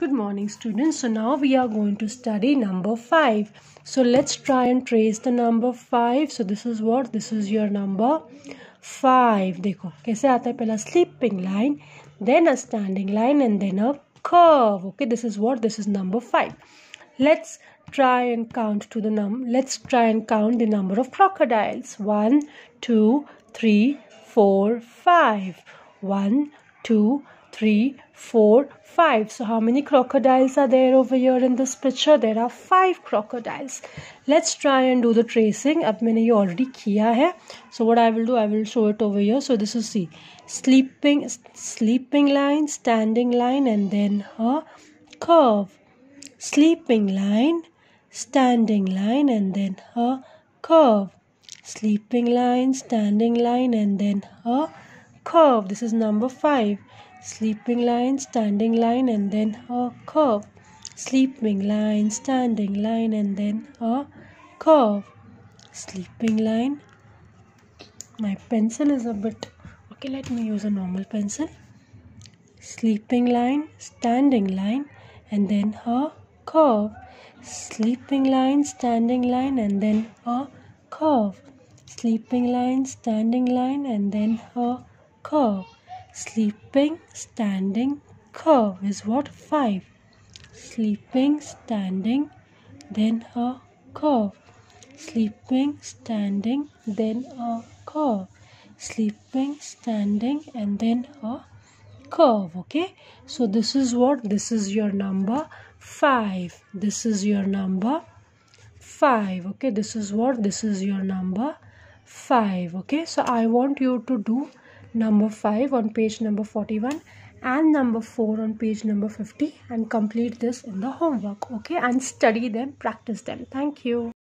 Good morning students. So now we are going to study number 5. So let's try and trace the number 5. So this is what? This is your number 5. देखो कैसे आता है पहला sleeping line, then a standing line and then a curve. Okay, this is what? This is number 5. Let's try and count to the num. Let's try and count the number of crocodiles. One, two, three, four, five. One, two, three, four, five. So how many crocodiles are there over here in this picture? There are five crocodiles. Let's try and do the tracing. अब मैंने ये already किया है. So what I will do, I will show it over here. So this is see, sleeping, sleeping line, standing line, and then a curve. Sleeping line, standing line, and then a curve. Sleeping line, standing line, and then a curve. this is number five sleeping line, standing line, and then a curve. Sleeping line, standing line, and then a curve. Sleeping line. My pencil is a bit okay. Let me use a normal pencil. Sleeping line, standing line, and then a curve. Sleeping line, standing line, and then a curve. Sleeping line, standing line, and then a curve. Sleeping standing curve is what? 5 sleeping standing then a curve. Sleeping standing then a curve. Sleeping standing and then a curve okay? So this is what? This is your number 5 this is your number 5 okay? This is what? This is your number 5 okay? So i want you to do number 5 on page number 41 and number 4 on page number 50 and complete this in the homework okay? And study them practice them. Thank you